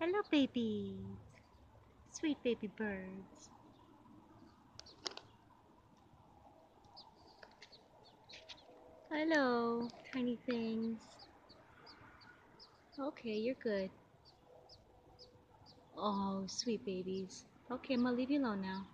Hello, babies. Sweet baby birds. Hello, tiny things. Okay, you're good. Oh, sweet babies. Okay, I'm gonna leave you alone now.